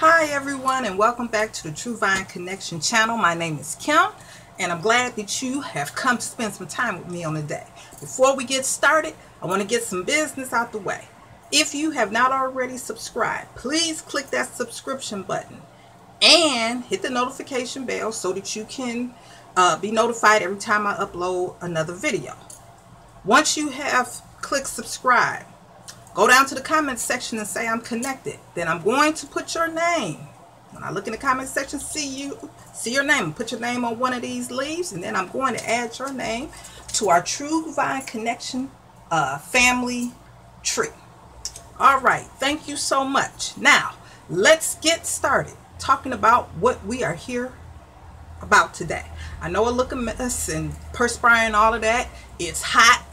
Hi everyone and welcome back to the True Vine Connection channel. My name is Kim and I'm glad that you have come to spend some time with me on the day. Before we get started, I want to get some business out the way. If you have not already subscribed, please click that subscription button and hit the notification bell so that you can uh, be notified every time I upload another video. Once you have clicked subscribe, go down to the comments section and say I'm connected. Then I'm going to put your name. When I look in the comment section, see you, see your name. Put your name on one of these leaves, and then I'm going to add your name to our True Vine Connection uh, family tree. All right, thank you so much. Now, let's get started talking about what we are here about today. I know I look a mess and perspiring all of that. It's hot.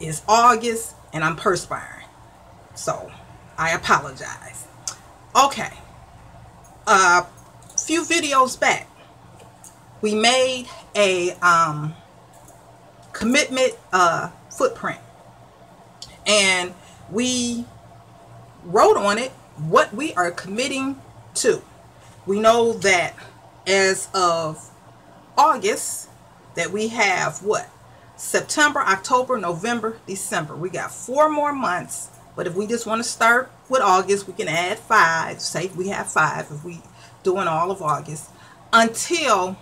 It's August and I'm perspiring. So I apologize. Okay. A uh, few videos back, we made a um, commitment uh, footprint. And we wrote on it what we are committing to. We know that as of August that we have what? September, October, November, December. We got four more months. But if we just want to start with August, we can add five. Say we have five if we doing all of August until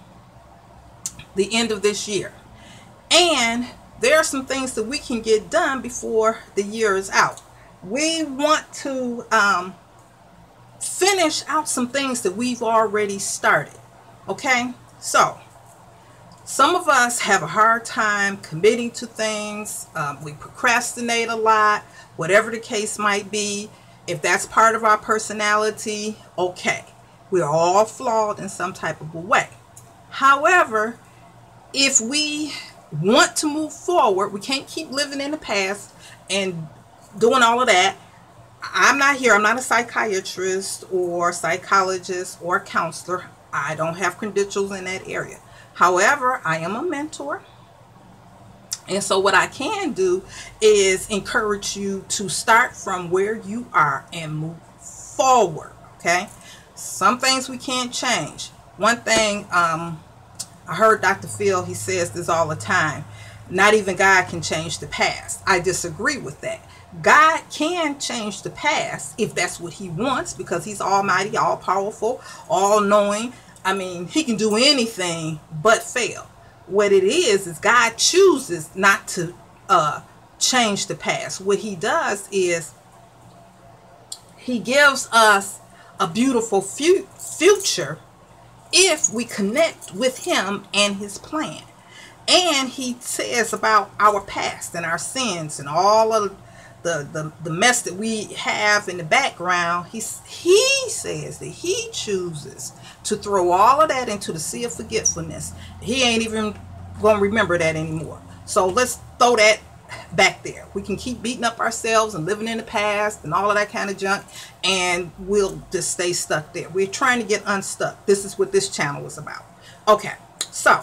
the end of this year. And there are some things that we can get done before the year is out. We want to um, finish out some things that we've already started. Okay, so some of us have a hard time committing to things. Um, we procrastinate a lot, whatever the case might be. If that's part of our personality, okay. We're all flawed in some type of a way. However, if we want to move forward, we can't keep living in the past and doing all of that I'm not here. I'm not a psychiatrist or psychologist or counselor. I don't have credentials in that area. However, I am a mentor. And so what I can do is encourage you to start from where you are and move forward. Okay. Some things we can't change. One thing um, I heard Dr. Phil, he says this all the time. Not even God can change the past. I disagree with that. God can change the past if that's what he wants because he's almighty, all powerful, all knowing. I mean, he can do anything but fail. What it is is God chooses not to uh, change the past. What he does is he gives us a beautiful fu future if we connect with him and his plan. And he says about our past and our sins and all of the, the, the mess that we have in the background, he, he says that he chooses to throw all of that into the sea of forgetfulness. He ain't even going to remember that anymore. So let's throw that back there. We can keep beating up ourselves and living in the past and all of that kind of junk and we'll just stay stuck there. We're trying to get unstuck. This is what this channel is about. Okay, so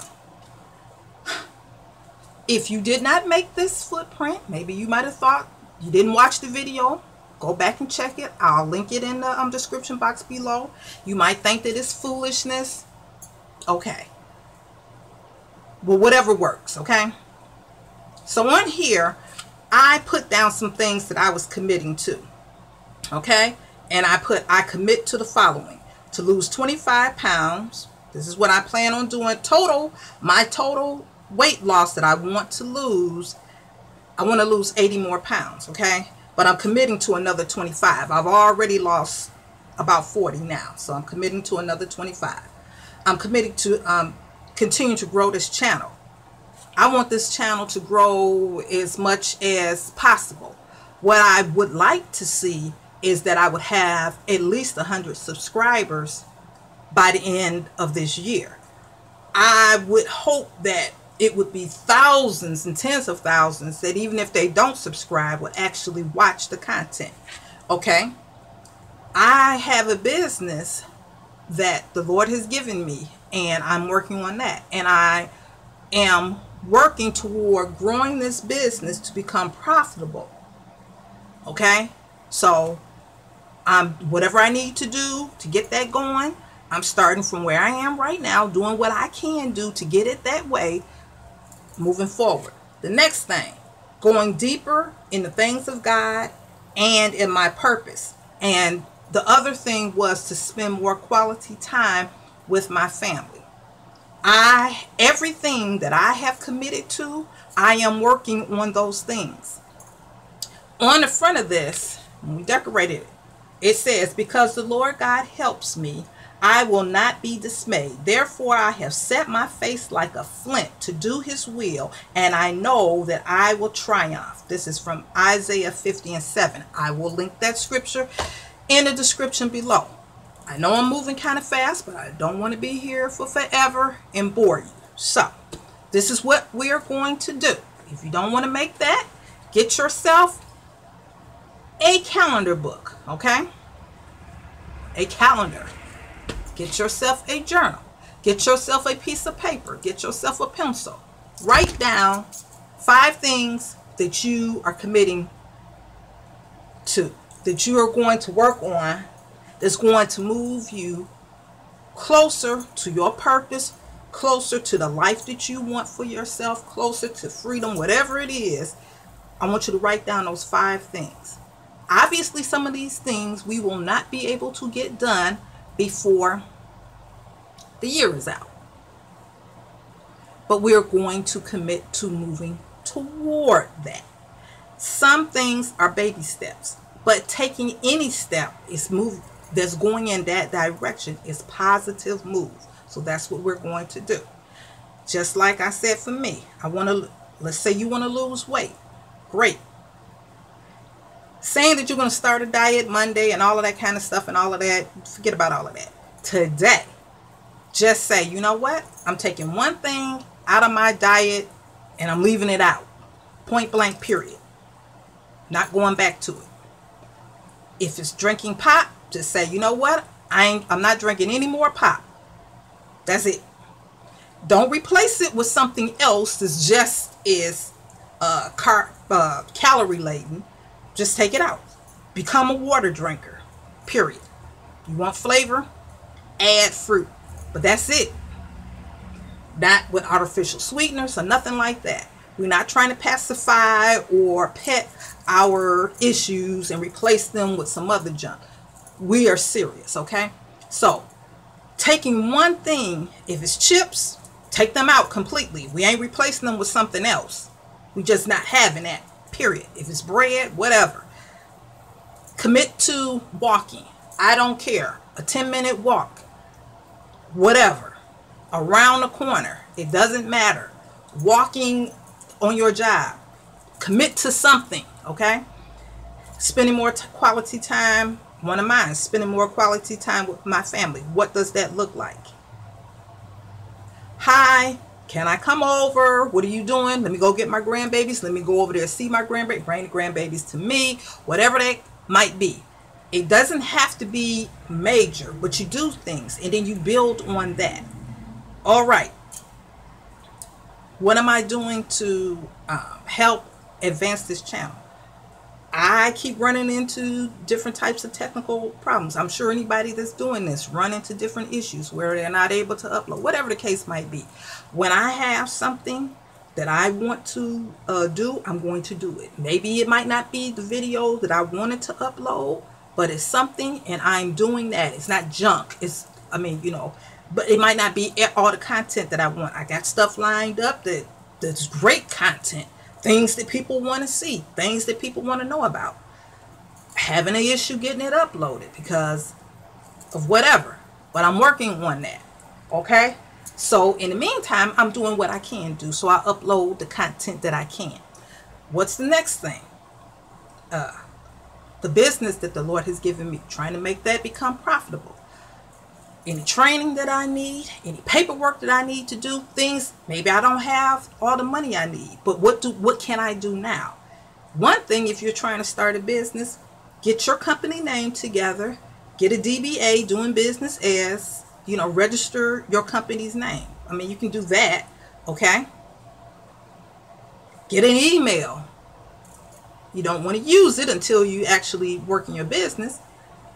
if you did not make this footprint, maybe you might have thought you didn't watch the video, go back and check it. I'll link it in the um, description box below. You might think that it's foolishness. Okay. Well, whatever works, okay? So on here, I put down some things that I was committing to. Okay? And I put, I commit to the following. To lose 25 pounds. This is what I plan on doing. Total, my total weight loss that I want to lose I want to lose 80 more pounds, okay? But I'm committing to another 25. I've already lost about 40 now, so I'm committing to another 25. I'm committing to um, continue to grow this channel. I want this channel to grow as much as possible. What I would like to see is that I would have at least 100 subscribers by the end of this year. I would hope that it would be thousands and tens of thousands that even if they don't subscribe would actually watch the content okay i have a business that the lord has given me and i'm working on that and i am working toward growing this business to become profitable okay so I'm whatever I need to do to get that going. I'm starting from where I am right now, doing what I can do to get it that way, moving forward. The next thing, going deeper in the things of God and in my purpose. And the other thing was to spend more quality time with my family. I everything that I have committed to, I am working on those things. On the front of this, when we decorated it, it says, Because the Lord God helps me, I will not be dismayed. Therefore, I have set my face like a flint to do his will, and I know that I will triumph. This is from Isaiah 50 and 7. I will link that scripture in the description below. I know I'm moving kind of fast, but I don't want to be here for forever and bore you. So, this is what we are going to do. If you don't want to make that, get yourself a calendar book, okay? A calendar. Get yourself a journal. Get yourself a piece of paper. Get yourself a pencil. Write down five things that you are committing to, that you are going to work on, that's going to move you closer to your purpose, closer to the life that you want for yourself, closer to freedom, whatever it is. I want you to write down those five things. Obviously, some of these things we will not be able to get done before the year is out. But we're going to commit to moving toward that. Some things are baby steps, but taking any step is move that's going in that direction is positive move. So that's what we're going to do. Just like I said for me, I want to let's say you want to lose weight. Great saying that you're going to start a diet Monday and all of that kind of stuff and all of that, forget about all of that. Today, just say, you know what? I'm taking one thing out of my diet and I'm leaving it out. Point blank, period. Not going back to it. If it's drinking pop, just say, you know what? I ain't, I'm not drinking any more pop. That's it. Don't replace it with something else that's just is uh, car, uh, calorie laden just take it out. Become a water drinker. Period. You want flavor? Add fruit. But that's it. Not with artificial sweeteners or nothing like that. We're not trying to pacify or pet our issues and replace them with some other junk. We are serious, okay? So, taking one thing, if it's chips, take them out completely. We ain't replacing them with something else. We just not having that period. If it's bread, whatever. Commit to walking. I don't care. A 10 minute walk, whatever. Around the corner. It doesn't matter. Walking on your job. Commit to something, okay? Spending more quality time. One of mine, spending more quality time with my family. What does that look like? Hi, can I come over? What are you doing? Let me go get my grandbabies. Let me go over there see my grandbaby. Bring the grandbabies to me. Whatever that might be. It doesn't have to be major, but you do things and then you build on that. All right. What am I doing to um, help advance this channel? I keep running into different types of technical problems. I'm sure anybody that's doing this run into different issues where they're not able to upload, whatever the case might be. When I have something that I want to uh, do, I'm going to do it. Maybe it might not be the video that I wanted to upload, but it's something and I'm doing that. It's not junk. It's, I mean, you know, but it might not be all the content that I want. I got stuff lined up that that's great content things that people want to see, things that people want to know about. Having an issue getting it uploaded because of whatever. But I'm working on that. Okay? So in the meantime, I'm doing what I can do. So I upload the content that I can. What's the next thing? Uh, the business that the Lord has given me, trying to make that become profitable any training that I need, any paperwork that I need to do, things maybe I don't have all the money I need, but what do what can I do now? One thing if you're trying to start a business, get your company name together, get a DBA doing business as, you know, register your company's name. I mean, you can do that, okay? Get an email. You don't want to use it until you actually work in your business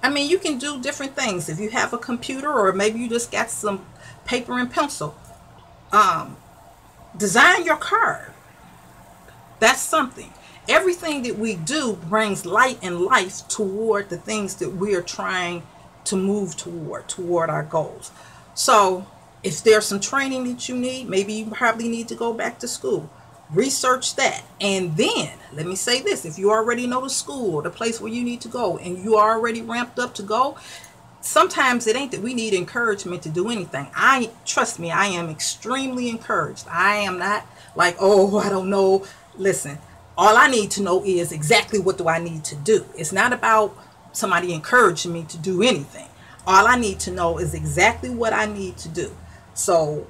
I mean, you can do different things. If you have a computer or maybe you just got some paper and pencil, um, design your card. That's something. Everything that we do brings light and life toward the things that we are trying to move toward, toward our goals. So if there's some training that you need, maybe you probably need to go back to school. Research that. And then, let me say this if you already know the school the place where you need to go and you are already ramped up to go, sometimes it ain't that we need encouragement to do anything. I trust me, I am extremely encouraged. I am not like, oh, I don't know. Listen, all I need to know is exactly what do I need to do. It's not about somebody encouraging me to do anything. All I need to know is exactly what I need to do. So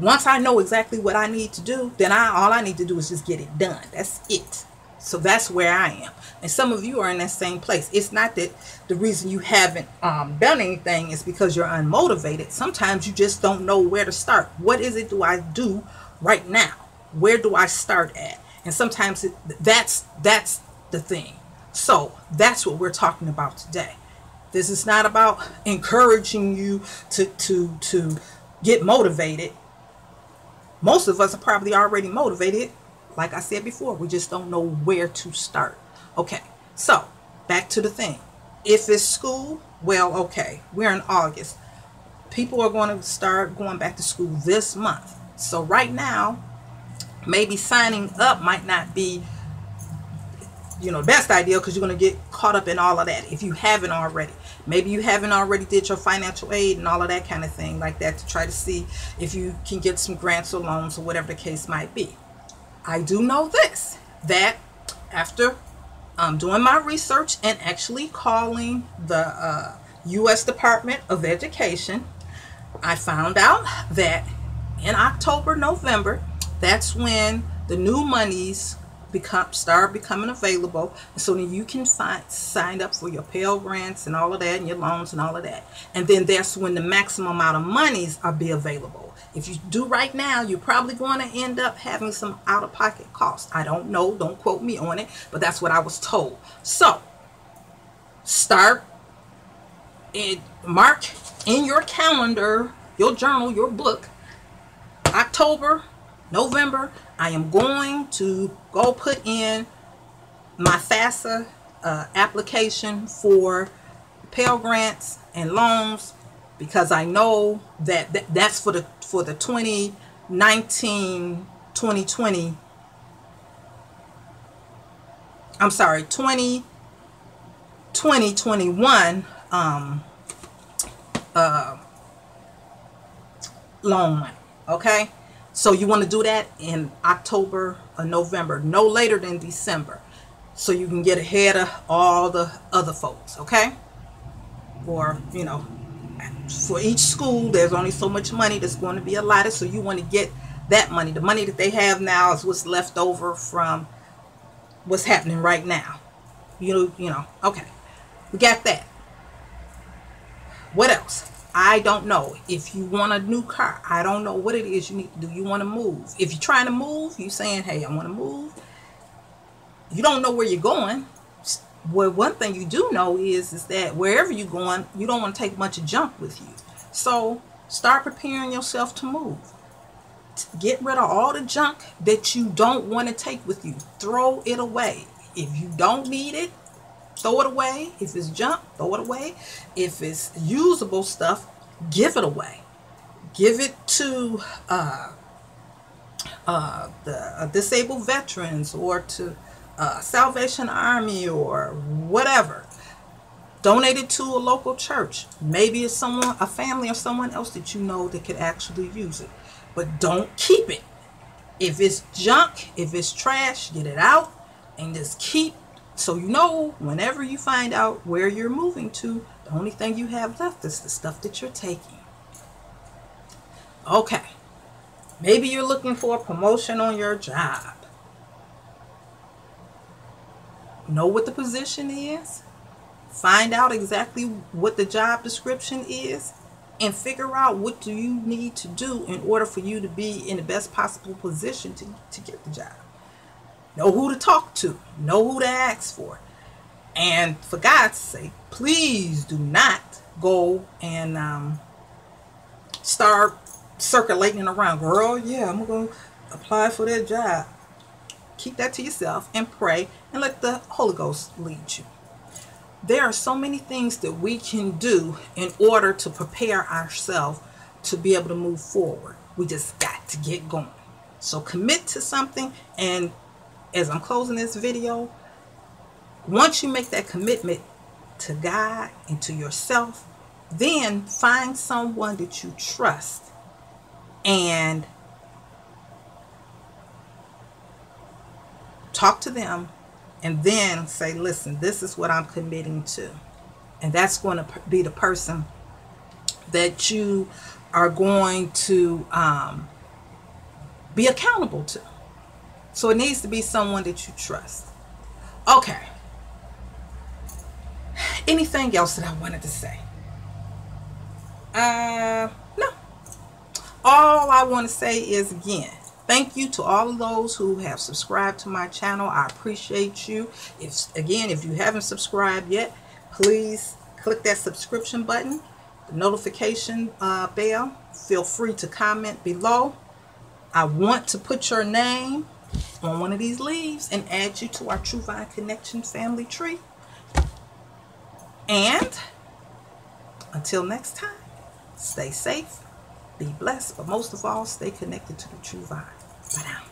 once I know exactly what I need to do, then I all I need to do is just get it done. That's it. So that's where I am. And some of you are in that same place. It's not that the reason you haven't um, done anything is because you're unmotivated. Sometimes you just don't know where to start. What is it do I do right now? Where do I start at? And sometimes it, that's that's the thing. So that's what we're talking about today. This is not about encouraging you to to to get motivated. Most of us are probably already motivated. Like I said before, we just don't know where to start. Okay, so back to the thing. If it's school, well, okay, we're in August. People are going to start going back to school this month. So right now, maybe signing up might not be you know best idea because you're going to get caught up in all of that if you haven't already maybe you haven't already did your financial aid and all of that kind of thing like that to try to see if you can get some grants or loans or whatever the case might be. I do know this that after um, doing my research and actually calling the uh, u.s department of education i found out that in october november that's when the new monies become start becoming available. So then you can find sign up for your Pell grants and all of that and your loans and all of that. And then that's when the maximum amount of monies are be available. If you do right now you're probably going to end up having some out-of-pocket costs. I don't know. Don't quote me on it but that's what i was told. So start it mark in your calendar your journal your book october november I am going to go put in my FAFSA uh, application for Pell Grants and loans because I know that th that's for the for the 2019 2020 I'm sorry 20 2021 um, uh, loan okay so you want to do that in October or November, no later than December. So you can get ahead of all the other folks, okay? Or, you know, for each school, there's only so much money that's going to be allotted. So you want to get that money. The money that they have now is what's left over from what's happening right now. You know, you know, okay. We got that. What else? I don't know. If you want a new car, I don't know what it is you need do. You want to move. If you're trying to move, you saying, hey, I want to move. You don't know where you're going. Well, one thing you do know is, is that wherever you're going, you don't want to take much junk with you. So start preparing yourself to move. Get rid of all the junk that you don't want to take with you. Throw it away. If you don't need it, throw it away. If it's junk, throw it away. If it's usable stuff, give it away. Give it to uh, uh, the uh, disabled veterans or to uh, Salvation Army or whatever. Donate it to a local church. Maybe it's someone, a family or someone else that you know that could actually use it. But don't keep it. If it's junk, if it's trash, get it out and just keep so you know, whenever you find out where you're moving to, the only thing you have left is the stuff that you're taking. Okay. Maybe you're looking for a promotion on your job. Know what the position is. Find out exactly what the job description is and figure out what do you need to do in order for you to be in the best possible position to, to get the job know who to talk to, know who to ask for. And for God's sake, please do not go and um, start circulating around. Girl, yeah, I'm going to apply for that job. Keep that to yourself and pray and let the Holy Ghost lead you. There are so many things that we can do in order to prepare ourselves to be able to move forward. We just got to get going. So commit to something and as I'm closing this video, once you make that commitment to God and to yourself, then find someone that you trust and talk to them and then say, listen, this is what I'm committing to. And that's going to be the person that you are going to um, be accountable to. So it needs to be someone that you trust. Okay. Anything else that I wanted to say? Uh, no. All I want to say is again, thank you to all of those who have subscribed to my channel. I appreciate you. If again, if you haven't subscribed yet, please click that subscription button, the notification uh, bell. Feel free to comment below. I want to put your name on one of these leaves and add you to our True Vine Connection family tree. And until next time, stay safe, be blessed, but most of all, stay connected to the True Vine. Bye now.